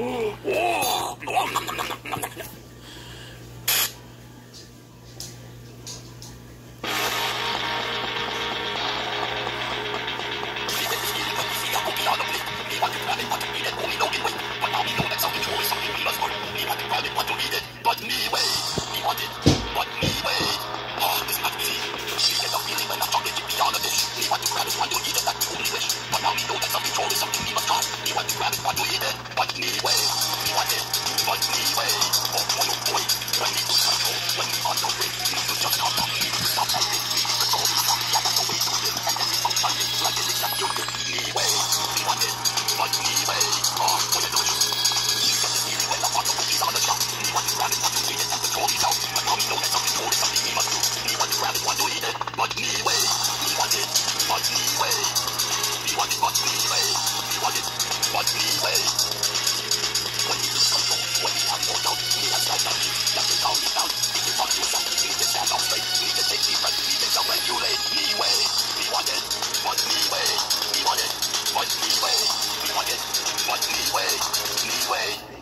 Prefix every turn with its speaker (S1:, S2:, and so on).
S1: Oh,